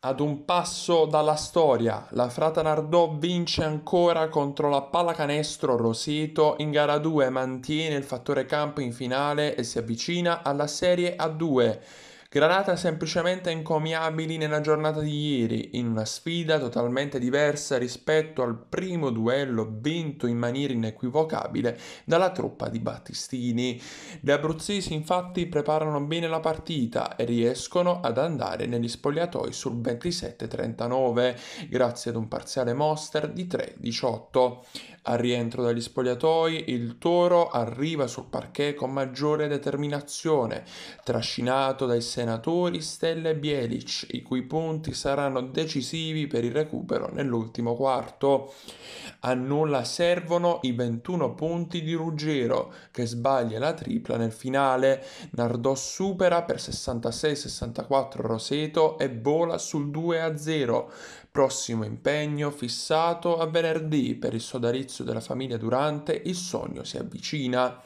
Ad un passo dalla storia, la Frata Nardò vince ancora contro la Pallacanestro Roseto in gara 2, mantiene il fattore campo in finale e si avvicina alla Serie A2. Granata semplicemente encomiabili nella giornata di ieri, in una sfida totalmente diversa rispetto al primo duello vinto in maniera inequivocabile dalla truppa di Battistini. Gli abruzzesi infatti preparano bene la partita e riescono ad andare negli spogliatoi sul 27-39 grazie ad un parziale Monster di 3-18. Al rientro dagli spogliatoi il Toro arriva sul parquet con maggiore determinazione, trascinato dai senatori Stella e Bielic, i cui punti saranno decisivi per il recupero nell'ultimo quarto. A nulla servono i 21 punti di Ruggero, che sbaglia la tripla nel finale. Nardò supera per 66-64 Roseto e vola sul 2-0. Prossimo impegno fissato a venerdì per il sodalizio della famiglia Durante, il sogno si avvicina.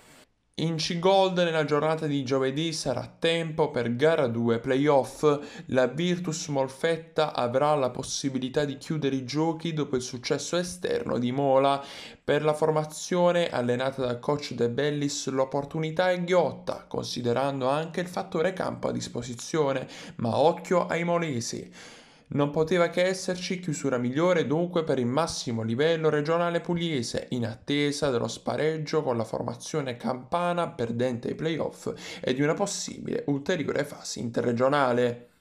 In C-Gold nella giornata di giovedì sarà tempo per gara 2 playoff. La Virtus Molfetta avrà la possibilità di chiudere i giochi dopo il successo esterno di Mola. Per la formazione allenata dal coach De Bellis l'opportunità è ghiotta, considerando anche il fattore campo a disposizione, ma occhio ai molesi. Non poteva che esserci chiusura migliore dunque per il massimo livello regionale pugliese, in attesa dello spareggio con la formazione campana perdente ai playoff e di una possibile ulteriore fase interregionale.